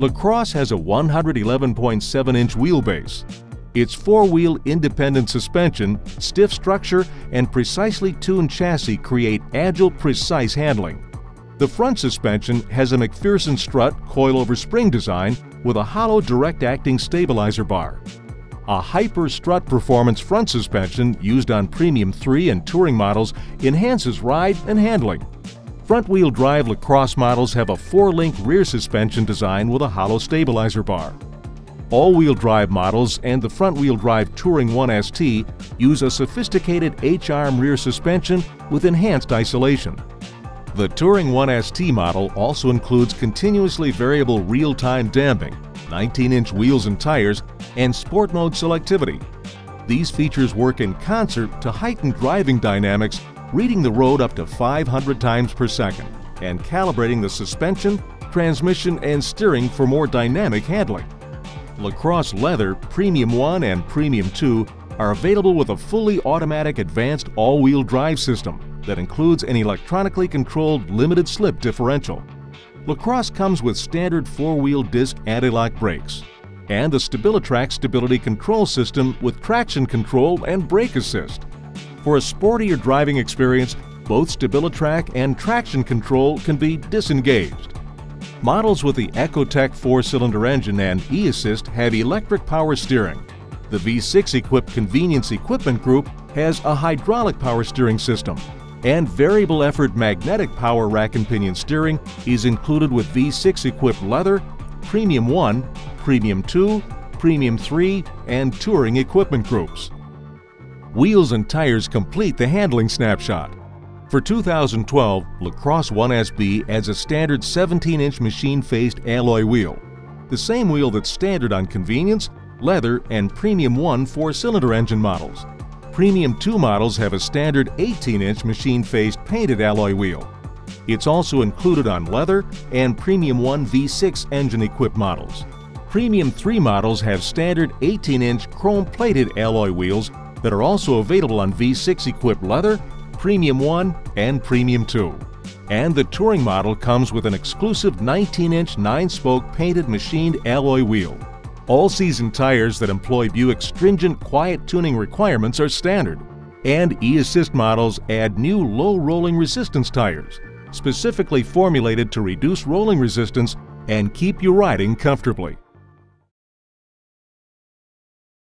LaCrosse has a 111.7-inch wheelbase. Its four-wheel independent suspension, stiff structure, and precisely tuned chassis create agile, precise handling. The front suspension has a MacPherson strut coilover spring design with a hollow direct-acting stabilizer bar. A HiPer Strut Performance front suspension used on Premium 3 and Touring models enhances ride and handling. Front-wheel drive LaCrosse models have a four-link rear suspension design with a hollow stabilizer bar. All-wheel drive models and the front-wheel drive Touring 1 ST use a sophisticated H-arm rear suspension with enhanced isolation. The Touring 1 ST model also includes continuously variable real-time damping, 19-inch wheels and tires, and sport mode selectivity. These features work in concert to heighten driving dynamics, reading the road up to 500 times per second, and calibrating the suspension, transmission, and steering for more dynamic handling. LaCrosse Leather Premium 1 and Premium 2 are available with a fully automatic advanced all-wheel drive system that includes an electronically controlled limited slip differential. LaCrosse comes with standard four-wheel disc anti-lock brakes and the StabiliTrak stability control system with traction control and brake assist. For a sportier driving experience, both StabiliTrak and traction control can be disengaged. Models with the Ecotec four-cylinder engine and e-assist have electric power steering. The V6-equipped Convenience Equipment Group has a hydraulic power steering system and variable effort magnetic power rack and pinion steering is included with V6 equipped leather, Premium 1, Premium 2, Premium 3, and Touring equipment groups. Wheels and tires complete the handling snapshot. For 2012, LaCrosse 1SB adds a standard 17-inch machine-faced alloy wheel, the same wheel that's standard on convenience, leather, and Premium 1 four-cylinder engine models. Premium 2 models have a standard 18-inch machine-faced painted alloy wheel. It's also included on leather and Premium 1 V6 engine-equipped models. Premium 3 models have standard 18-inch chrome-plated alloy wheels that are also available on V6-equipped leather, Premium 1, and Premium 2. And the Touring model comes with an exclusive 19-inch 9-spoke painted machined alloy wheel. All-season tires that employ Buick's stringent quiet tuning requirements are standard, and e-assist models add new low rolling resistance tires, specifically formulated to reduce rolling resistance and keep you riding comfortably.